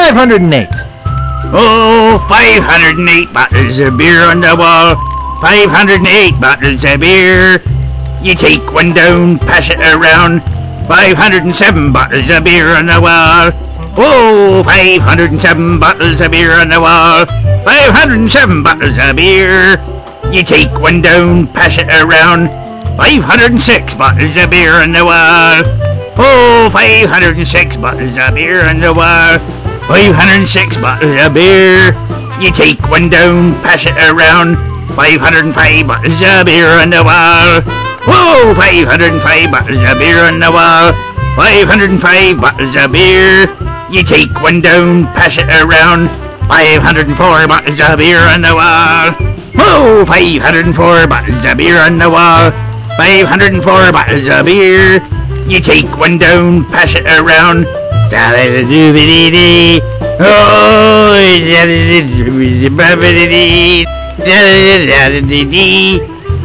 508. Oh, 508 bottles of beer on the wall. 508 bottles of beer. You take one down, pass it around. 507 bottles of beer on the wall. Oh, 507 bottles of beer on the wall. 507 bottles of beer. You take one down, pass it around. 506 bottles of beer on the wall. Oh, 506 bottles of beer on the wall. 506 bottles of beer. You take one down, pass it around. 505 bottles of beer on the wall. Whoa, 505 bottles of beer on the wall. 505 bottles of beer. You take one down, pass it around. 504 bottles of beer on the wall. Whoa, 504 bottles of beer on the wall. 504 bottles of beer. You take one down, pass it around.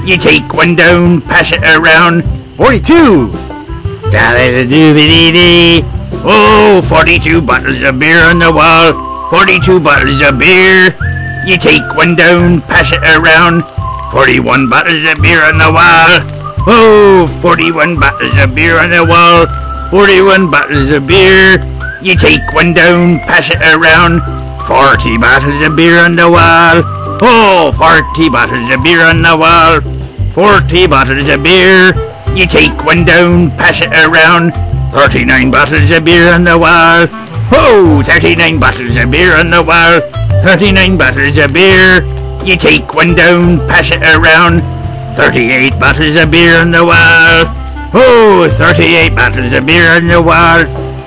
You take one down, pass it around. 42. Da-da-da-doo-ba-dee-dee. Oh, 42 bottles of beer on the wall. 42 bottles of beer. You take one down, pass it around. 41 bottles of beer on the wall. Oh, 41 bottles of beer on the wall. 41 bottles of beer. You take one down, pass it around. 40 bottles of beer on the wall. Oh, 40 bottles of beer on the wall. 40 bottles of beer. You take one down, pass it around. 39 bottles of beer on the wall. Oh, 39 bottles of beer on the wall. 39 bottles of beer. You take one down, pass it around. 38 bottles of beer on the wall. Oh, 38 bottles of beer on the wall.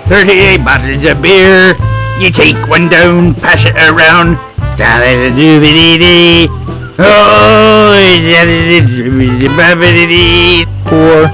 38 bottles of beer. You take one down, pass it around. Da-da-da-doo-ba-dee-dee. Oh, da-da-da-doo-ba-dee-dee. Four.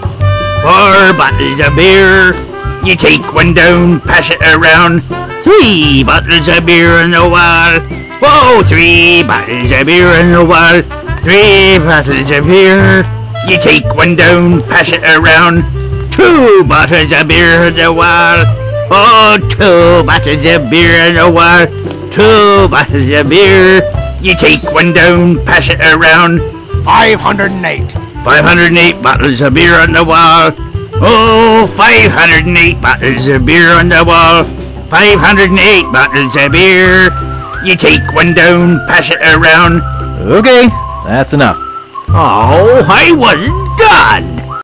Four bottles of beer. You take one down, pass it around. Three bottles of beer on the wall. Whoa, three bottles of beer on the wall. Three bottles of beer. You take one down, pass it around. Two bottles of beer on the wall. Oh, two bottles of beer on the wall. Two bottles of beer. You take one down, pass it around. 508. 508 bottles of beer on the wall. Oh, 508 bottles of beer on the wall. 508 bottles of beer. You take one down, pass it around. Okay, that's enough. 好，还稳站。